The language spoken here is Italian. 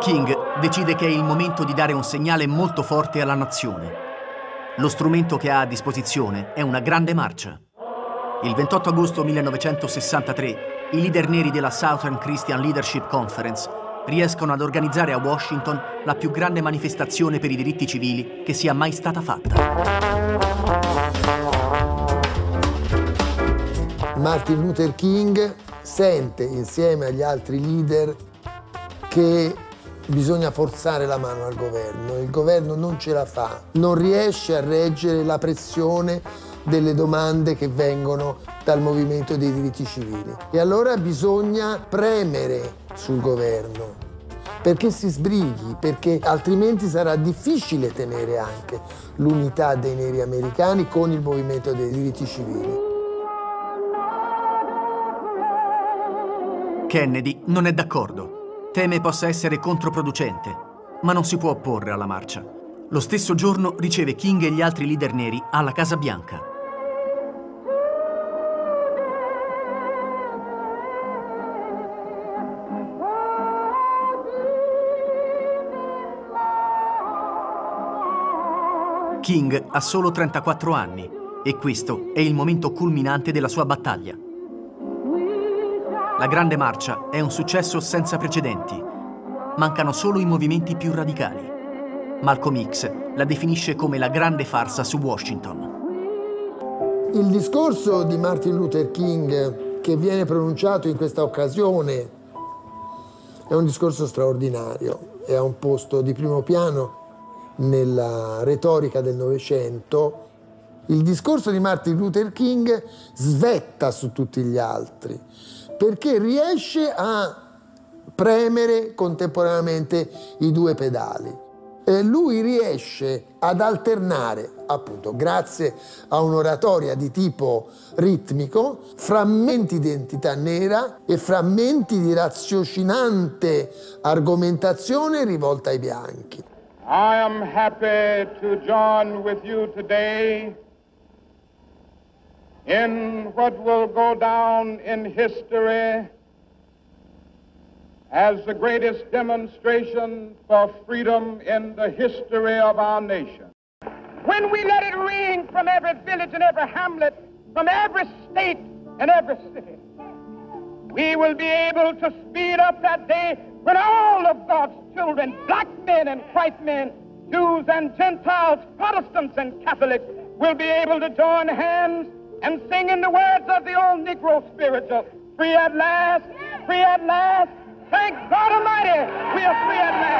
King decide che è il momento di dare un segnale molto forte alla nazione. Lo strumento che ha a disposizione è una grande marcia. Il 28 agosto 1963 i leader neri della Southern Christian Leadership Conference riescono ad organizzare a Washington la più grande manifestazione per i diritti civili che sia mai stata fatta. Martin Luther King sente insieme agli altri leader che bisogna forzare la mano al governo, il governo non ce la fa, non riesce a reggere la pressione delle domande che vengono dal movimento dei diritti civili. E allora bisogna premere sul governo perché si sbrighi, perché altrimenti sarà difficile tenere anche l'unità dei neri americani con il movimento dei diritti civili. Kennedy non è d'accordo. Teme possa essere controproducente, ma non si può opporre alla marcia. Lo stesso giorno riceve King e gli altri leader neri alla Casa Bianca. King ha solo 34 anni e questo è il momento culminante della sua battaglia. La Grande Marcia è un successo senza precedenti. Mancano solo i movimenti più radicali. Malcolm X la definisce come la grande farsa su Washington. Il discorso di Martin Luther King che viene pronunciato in questa occasione è un discorso straordinario, è a un posto di primo piano nella retorica del Novecento. Il discorso di Martin Luther King svetta su tutti gli altri perché riesce a premere contemporaneamente i due pedali. E lui riesce ad alternare, appunto, grazie a un'oratoria di tipo ritmico, frammenti di identità nera e frammenti di raziocinante argomentazione rivolta ai bianchi. I am happy to join with you today in what will go down in history as the greatest demonstration for freedom in the history of our nation. When we let it ring from every village and every hamlet, from every state and every city, we will be able to speed up that day when all of God's children, black men and white men, Jews and Gentiles, Protestants and Catholics, will be able to join hands and singing the words of the old Negro spiritual Free at last, free at last. Thank God Almighty, we are free at last.